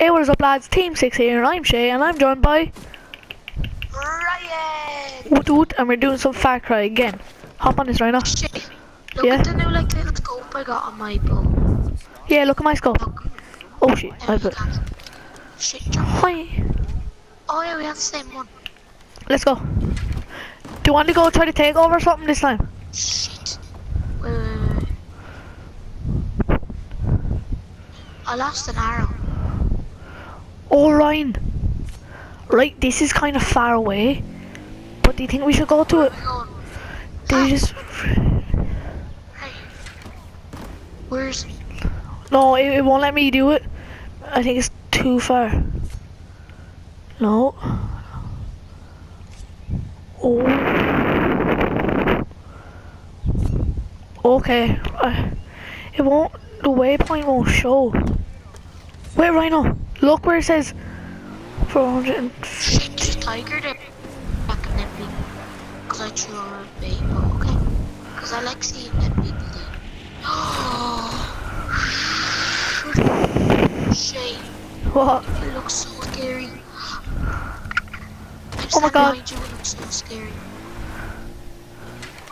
Hey, what is up, lads? Team 6 here, and I'm Shay, and I'm joined by Ryan! Woot Woot, and we're doing some Far Cry again. Hop on this rhino. Shit. Look Yeah? at the new like little scope I got on my bow. Yeah, look at my scope. Look. Oh shit, I put. Shit. Hi. Oh yeah, we have the same one. Let's go. Do you want to go try to take over something this time? Shit. Wait, wait, wait. I lost an arrow. Oh, Ryan. Right, this is kind of far away. But do you think we should go to it? Do you just... Hey. Where's No, it, it won't let me do it. I think it's too far. No. Oh. Okay. Uh, it won't. The waypoint won't show. Wait, Rhino. Look where it says 450. shit? Tiger there. Back in that big. Cause I threw a bait, but okay. Cause I like seeing that people there. Oh. What? It looks so scary. Oh my God. you, it looks so scary.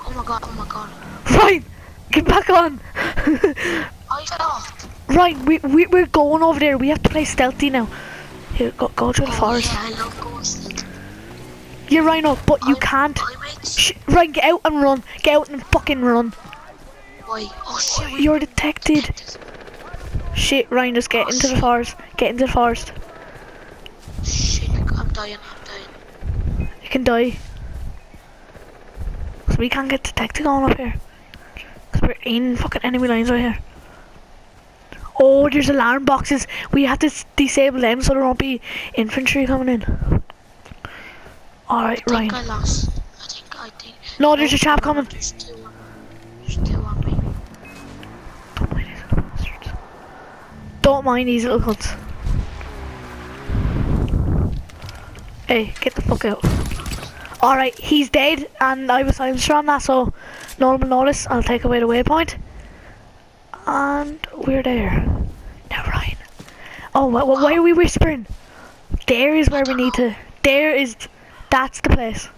Oh my god, oh my god. Ryan! Get back on! I fell off. Ryan, we, we, we're going over there. We have to play stealthy now. Here, go, go through the Oh forest. yeah, I love going stealth. You're Rhino, but you oh, can't. I Sh- Ryan, get out and run. Get out and fucking run. Why? Oh shit, You're detected. Shit, Ryan, just get oh, into the forest. Get into the forest. Shit, I'm dying, I'm dying. You can die. Cause we can't get detected going up here. Cause we're in fucking enemy lines right here. Oh, there's alarm boxes. We have to disable them so there won't be infantry coming in. Alright, Ryan. I lost. I think I think. No, there's a chap coming. There's two on There's two on me. Don't mind these little bastards. Don't mind these little cunts. Hey, get the fuck out. Alright, he's dead, and I was silenced on that, so no one notice. I'll take away the waypoint. And we're there. Ryan. Oh, wh- wh- why are we whispering? There is where we need to. There is. That's the place.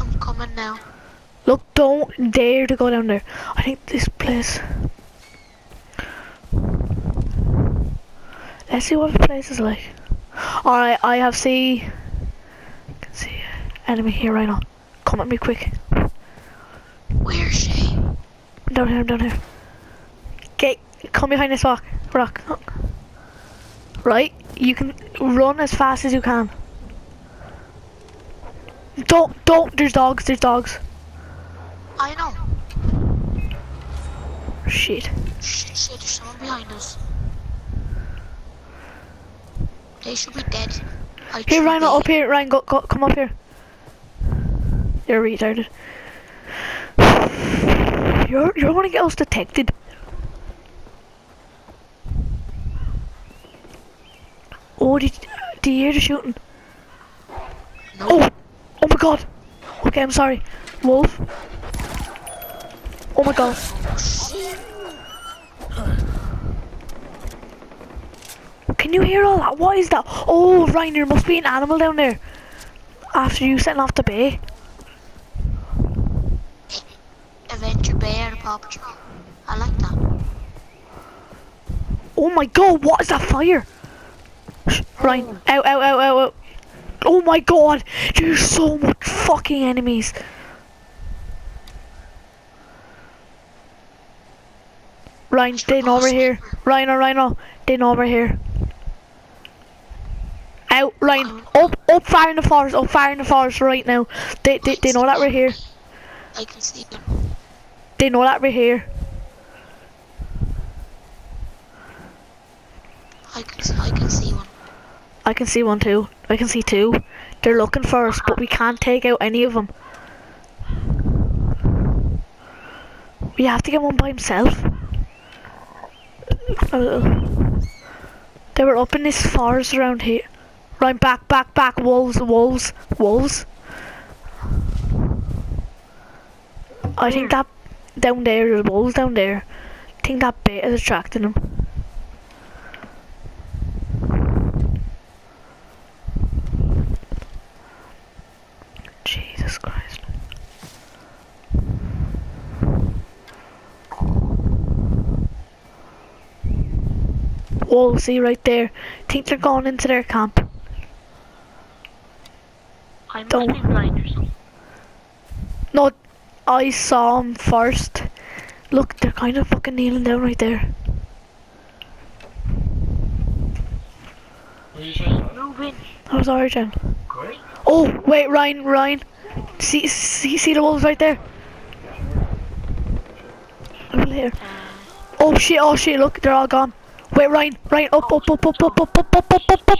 I'm coming now. Look, don't dare to go down there. I think this place. Let's see what the place is like. Alright, I have see. Can see enemy here right now. Come at me quick. Where's she? I'm down here, down here. Come behind this rock. Rock. Right, you can run as fast as you can. Don't, don't, there's dogs, there's dogs. I know. Shit. Shit, shit, there's someone behind us. They should be dead. I Here, Ryan, up here. Ryan, go, go, come up here. You're retarded. You're, you're gonna get us detected. Oh, did, do you hear the shooting? No. Oh, oh my god. Okay, I'm sorry. Wolf. Oh my god. Can you hear all that? What is that? Oh, Ryan, there must be an animal down there. After you setting off the bay. Adventure Bear Paw Patrol. I like that. Oh my god, what is that fire? Ryan, out, out, out, out, out. Oh my god, there's so much fucking enemies. Ryan, they know we're here. Rhino, Rhino, they know we're here. Out, Ryan, up, up fire in the forest, up fire in the forest right now. They, they, they know that we're here. I can see them. They know that we're here. I can see, I can see one. I can see one too. I can see two. They're looking for us, but we can't take out any of them. We have to get one by himself. Uh, they were up in this forest around here. Right back, back, back. Wolves, wolves, wolves. I think that down there, there's wolves down there. I think that bait is attracting them. Wall, see right there. Think they're going into their camp. I must Don't- be blind or something. No, I saw them first. Look, they're kind of fucking kneeling down right there. What are you saying? Move in. That was Origin. Great. Oh, wait, Ryan, Ryan. See, see, see the wolves right there? Over there. Uh, Oh shit, oh shit, look, they're all gone. Wait, Ryan, Ryan, up, up, up, up, up, up, up, up, up, up, up.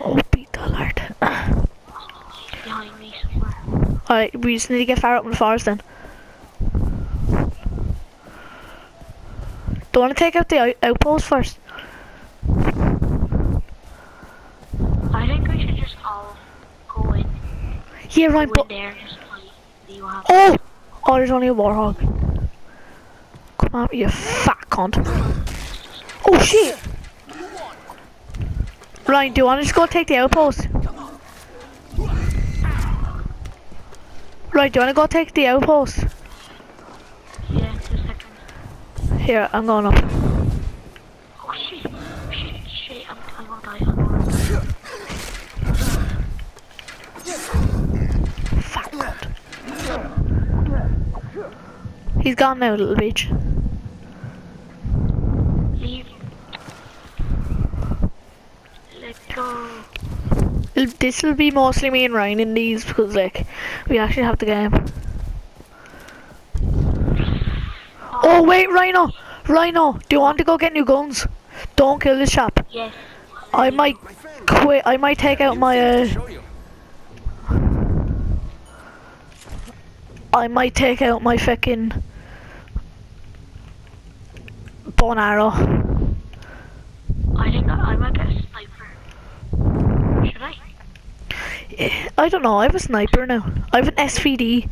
Oh, beat the alert. Behind me somewhere. Alright, we just need to get far up in the forest then. Do you want to take out the out- outpost first? I think we should just all go in, Yeah, in but... there just like. Oh! Oh, there's only a warhog. Come on, you fat cunt. Oh, shit! Ryan, do you want to just go take the outpost? Right, do you want to go take the outpost? Yeah, two seconds. Here, I'm going up. Oh shit, shit, shit, I'm, I'm gonna die, I'm gonna die. He's gone now, little bitch. Leave. Let go. This will be mostly me and Ryan in these because, like, we actually have the game. Oh, wait, Rhino! Rhino, do you want to go get new guns? Don't kill this chap. Yes. I might quit. I might take out my, uh, I might take out my fucking bow and arrow. I think I, I might get a sniper. Should I? I don't know. I have a sniper now. I have an SVD.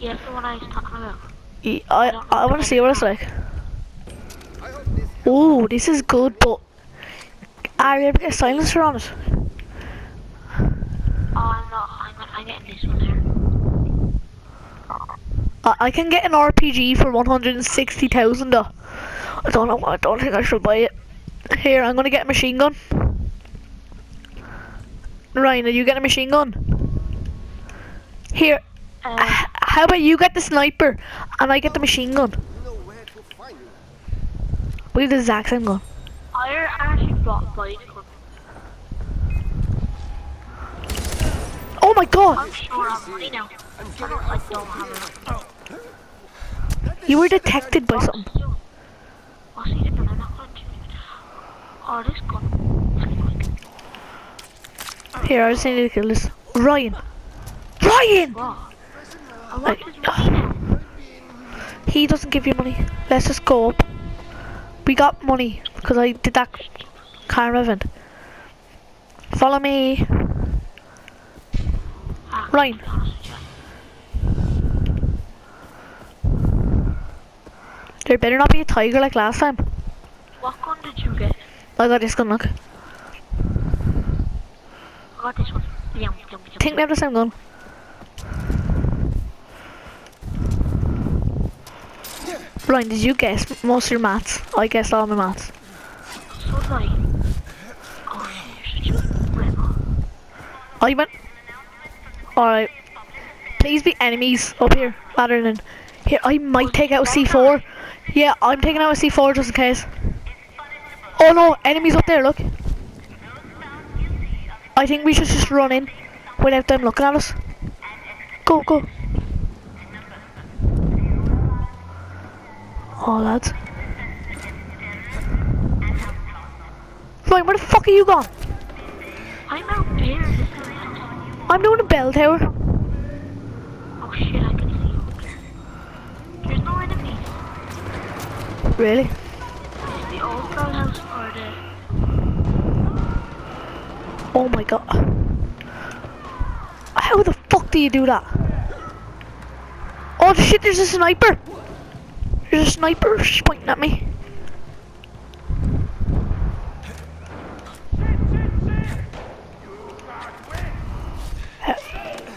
Yeah, that's the one I was talking about. Eh, I I want to see what it's like. Oh, this is good, but are you able to get a silencer on it? Oh, I'm not. I'm, not, I'm getting this one there. I, I can get an RPG for 160,000. I don't know. I don't think I should buy it. Here, I'm gonna get a machine gun. Ryan, are you getting a machine gun? Here, um. h- how about you get the sniper and I get the machine gun? You know where to find me. We have the exact same gun. I actually bought body. Oh my god! I'm sure I'm money now. I don't, I don't have enough. You were detected by something. Oh, see, I'm not going to. Oh, this gun. Here, I just need to kill this. Ryan! Ryan! I want his money now. He doesn't give you money. Let's just go up. We got money because I did that car event. Follow me. Ryan. to be honest with you. There better not be a tiger like last time. What gun did you get? I got this gun, look. Got this one. Yum, yum, yum. think we have the same gun. Ryan, did you guess most of your maths? I guessed all my maths. So did I. Oh, you're. Alright. Please be enemies up here rather than. Here, I might take out a C4. Yeah, I'm taking out a C4 just in case. Oh no, enemies up there, look. I think we should just run in without them looking at us. Go, go. Oh, lads. Right, where the fuck are you gone? I'm out there. This is the house. I'm doing a bell tower. Oh shit, I can see you there. There's no enemies. Really? The old girl house or the... Oh my god. How the fuck do you do that? Oh shit, there's a sniper! There's a sniper, she's pointing at me.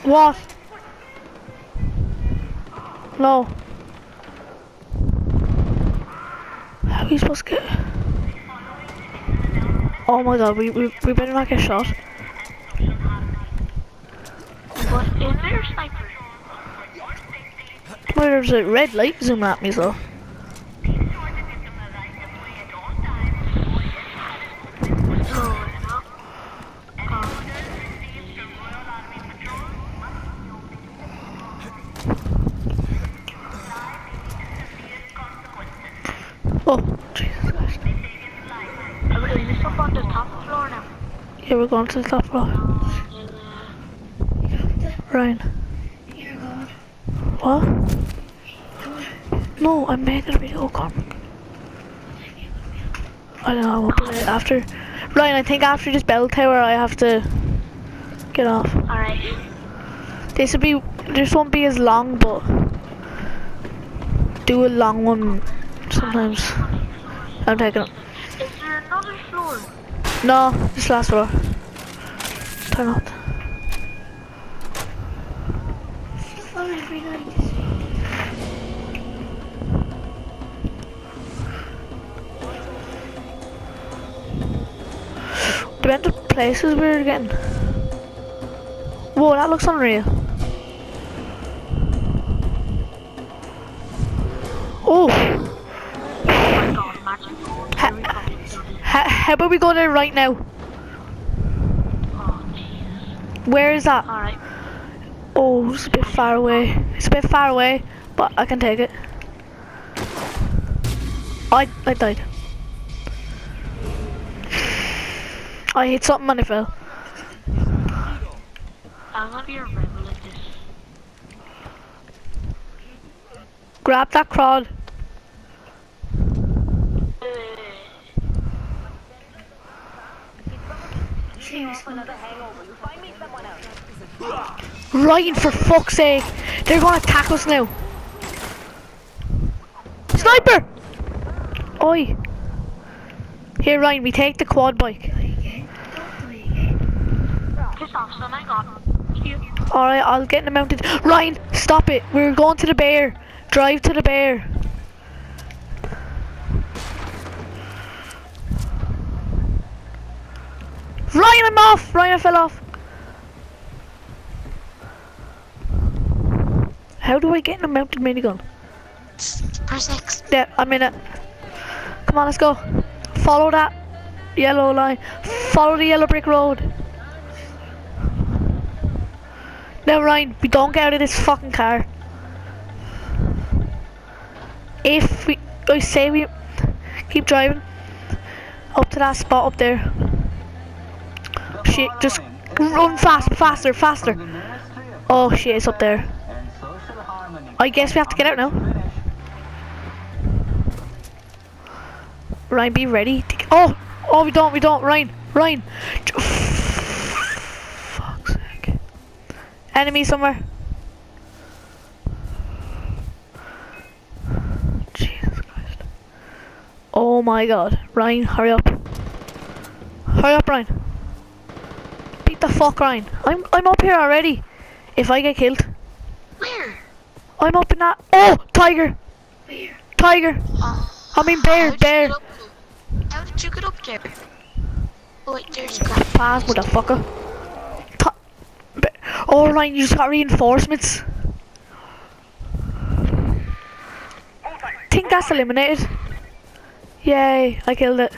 What? No. How are you supposed to get... Oh my god, we, we, we better not get shot. But is there a sniper? Well, there's a red light zooming at me, so. No, no. Um, Oh, Jesus Christ. is this up on the top floor now? Yeah, we're going to the top floor. Ryan. What? No, I'm making a video, come. I don't know, I won't play it after. Ryan, I think after this bell tower I have to get off. Alright. This will be, this won't be as long, but do a long one sometimes. I'm taking it. No, this last floor. Turn up. The amount of places we're getting. Whoa, that looks unreal. How, about we go there right now? Oh. Where is that? Alright. Oh, it's a bit far away. It's a bit far away, but I can take it. I I died. I hit something and I fell. I'm gonna be a rebel in this. Grab that crowd. Ryan, for fuck's sake. They're gonna attack us now. Sniper! Oi. Here, Ryan, we take the quad bike. Alright, I'll get in the mountain. Ryan, stop it. We're going to the bear. Drive to the bear. Ryan, I'm off. Ryan, I fell off. How do I get in a mounted minigun? Press X. Yeah, I'm in it. Come on, let's go. Follow that yellow line. Follow the yellow brick road. Now, Ryan, we don't get out of this fucking car. If we, I say we keep driving up to that spot up there. Shit, just run fast, faster, faster. Oh shit, it's up there. I guess we have to get out now. Ryan, be ready. Oh, oh, we don't, we don't. Ryan, Ryan. Fuck's sake. Enemy somewhere. Jesus Christ. Oh my God, Ryan, hurry up. Hurry up, Ryan. Beat the fuck, Ryan. I'm, I'm up here already. If I get killed, Where? I'm up in that. Oh, tiger, Where? tiger. Oh. I mean bear, How bear. get up there? How did you get up there? Oh wait, there's crap. Pass, motherfucker. Ta- oh, Ryan, you just got reinforcements. think that's eliminated. Yay, I killed it.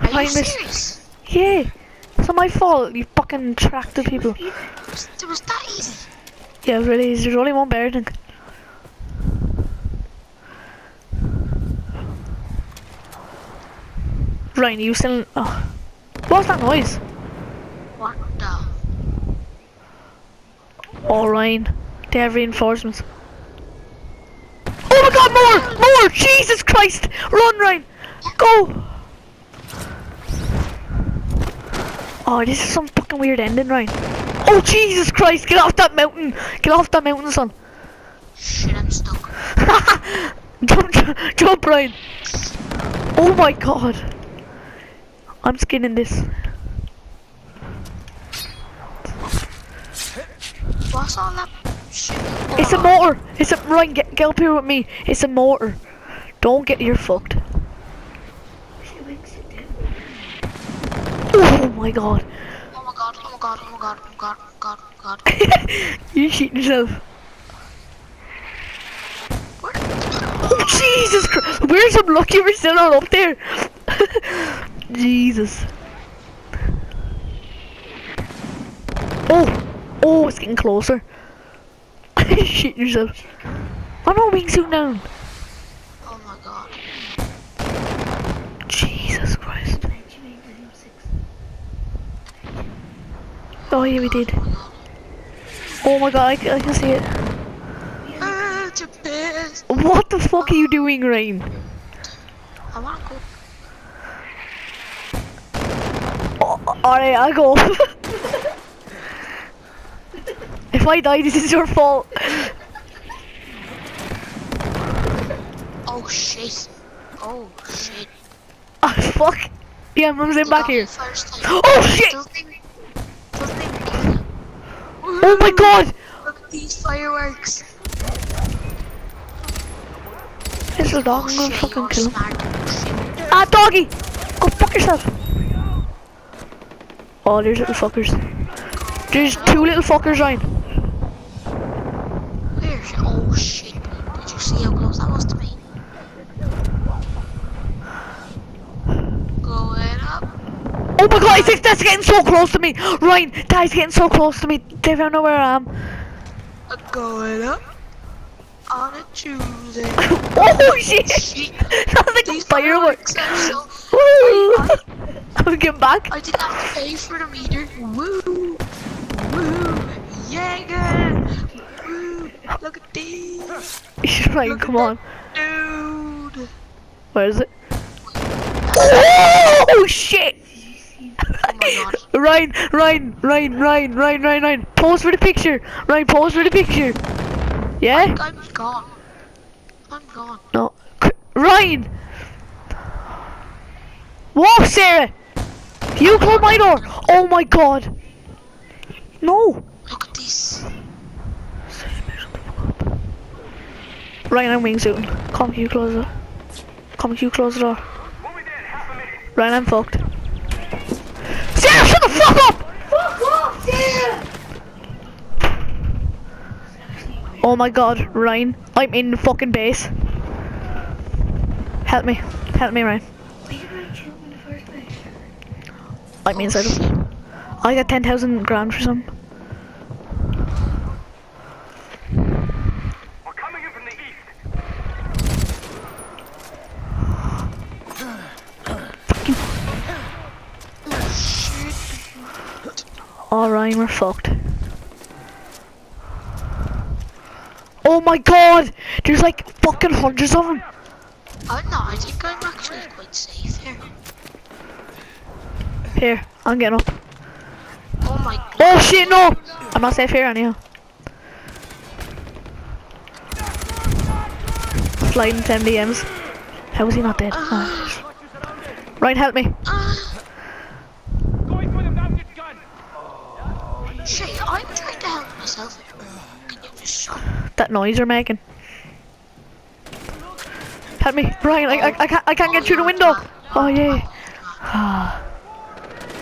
Are you I missed- serious? Yeah, it's not my fault, you fucking attracted people. It was, it was that easy. Yeah, it really is. There's only one bear, I think. Ryan, you still. Oh. What's that noise? What the? Oh, Ryan. They have reinforcements. Oh my god, more! More! Jesus Christ! Run, Ryan! Go! Oh, this is some fucking weird ending, right? Oh, Jesus Christ! Get off that mountain! Get off that mountain, son! Shit, I'm stuck. jump, jump, jump, Ryan! Oh my god! I'm skinning this. What's all that shit? It's a mortar! It's a Ryan, get, get up here with me. It's a mortar. Don't get you're fucked. Oh my god. Oh my god, oh my god, oh my god, oh my god, oh my god, oh my god. you cheating yourself. Where? Oh Jesus Christ! We're some lucky we're still not up there. Jesus. Oh, oh, it's getting closer. Shit yourself. Oh no, wingsuit down. Oh my god. Jesus Christ. Oh yeah, we did. Oh my god, I can see it. Ah. What the fuck are you doing, Rain? I wanna go. Oh, Alright, I'll go. if I die, this is your fault. Oh shit. Oh shit. Oh, fuck. Yeah, mum's in They back here. Oh shit! Still think, still think, Oh my god! Look at these fireworks. Little dog, Oh I'm gonna shit, fucking kill him. Ah, doggy! Go fuck yourself! Oh, there's little fuckers. There's two little fuckers, Ryan. Where's oh shit. Did you see how close that was to me? Going up. Oh my god, I think that's getting so close to me! Ryan, that's getting so close to me. They don't know where I am. I'm going up. On a Tuesday. Oh shit! That's like These are Woo! I'm getting back. I didn't have to pay for the meter. Woo! Woo! Yeah, good! Woo! Look at these! Ryan, Look come on. Dude! Where is it? Oh shit! Oh my god. Ryan, Ryan, Ryan, Ryan, Ryan, Ryan, Ryan. Pose for the picture. Ryan, pose for the picture. Yeah? I'm gone. I'm gone. No. C- Ryan! Whoa, Sarah! You close my door! Oh my god! No! Look at this. Ryan, I'm wingsuiting. Come, you close the Come, you close the door. Ryan, I'm fucked. Sarah, shut the fuck up! Oh my god, Ryan, I'm in the fucking base. Help me. Help me, Ryan. I'm inside I got 10,000 grand for some. We're coming in from the east. Oh, Ryan, we're fucked. Oh my god! There's like fucking hundreds of them. Oh no, I think I'm actually quite safe here. Here, I'm getting up. Oh my god. Oh shit, no! I'm not safe here anyhow. Sliding 10 DMs. How is he not dead? Oh. Ryan, help me. Ah, Going for them now, get gun. Shit, I'm trying to help myself here. Can you just shut That noise you're making. Help me, Brian. I, I, I can't, I can't get through the window. Oh yeah. Ah,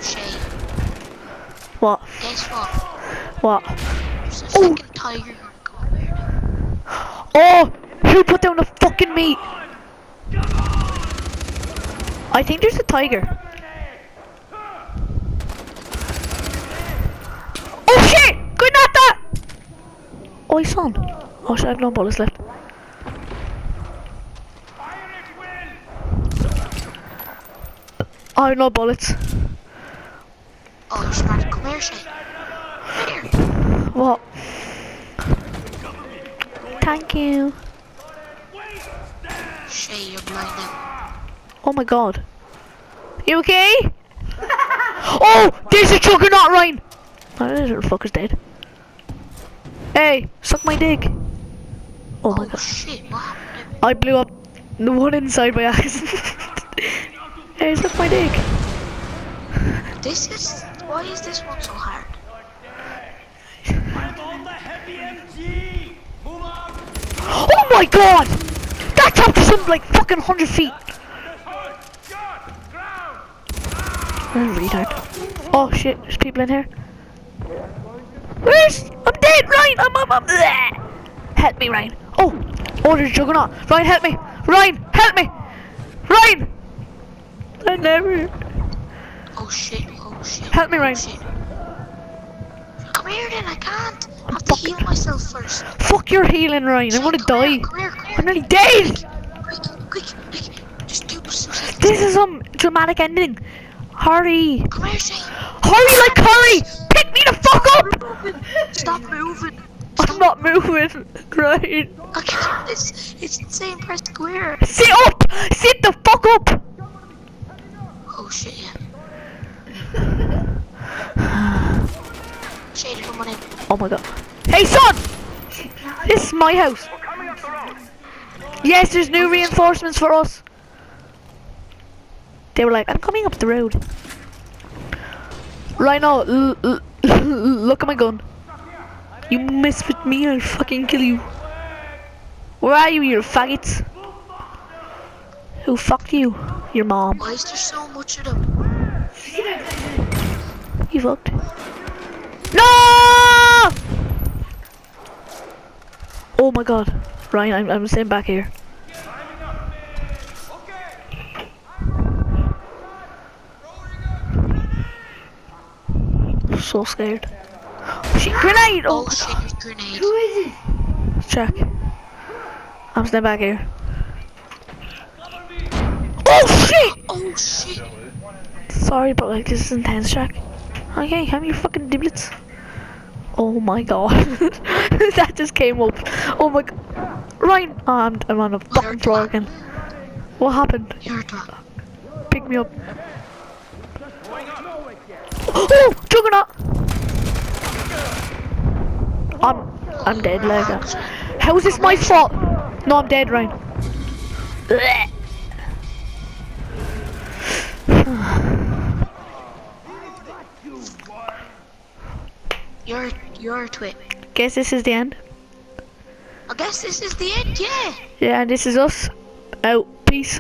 Shay, what? guess what? What? A Oh. tiger gonna come here. Oh, who put down the fucking meat? I think there's a tiger. Oh shit! Good not that! Oh, he's on. Oh shit, I have no bullets left. I have no bullets. Oh. What? Thank you. Shay, you're blind now. Oh my god. You okay? oh, there's a juggernaut, Ryan! Oh, little fucker's dead. Hey, suck my dick. Oh, oh my Oh god. shit? I blew up the one inside by accident. hey, suck my dick. This is. Why is this one so hard? I'm on the heavy MG. Move on. Oh my god! That That dropped us up like fucking 100 feet. Hold! Gun! Ground! I'm a retard. Oh shit, there's people in here. Where's? I'm dead, Ryan! I'm, I'm, I'm, bleh. Help me, Ryan. Oh! Oh, there's a juggernaut. Ryan, help me! Ryan, help me! Ryan! I never... Oh shit, oh shit. Help me, Ryan. Oh, shit. Come here then, I can't. I have to heal myself first. Fuck your healing, Ryan. I'm gonna die. here, Come here, come I'm here. nearly dead! Quick, quick, quick. Just do something. This is some dramatic ending. Hurry! Come here, Shane. Hurry like hurry! Fuck up! Stop moving. I'm not moving. Right. I can't. It's, it's insane. Press square. Sit up! Sit the fuck up! Oh shit, yeah. Shade, come on in. Oh my god. Hey son! This is my house. We're coming up the. Yes, there's new reinforcements for us. They were like, I'm coming up the road. Rhino, l- l- look at my gun. You mess with me, I'll fucking kill you. Where are you, you faggots? Who fucked you? Your mom. Why is there so much of them? You fucked. No! Oh my god. Ryan, I'm, I'm staying back here. So scared. Shit, grenade! Oh, Oh shit, Who is grenade. check. I'm staying back here. Oh shit! Oh shit. Sorry, but like this is intense, Jack. Okay, have your fucking diblets. Oh my god, that just came up. Oh my god, Ryan, oh, I'm I'm on the fucking floor again. What happened? You're done. Pick me up. Oh, Juggernaut! I'm I'm dead, that. How is this my fault? No, I'm dead, Ryan. You're you're a twit. Guess this is the end. I guess this is the end. Yeah. Yeah, and this is us. Out. Peace.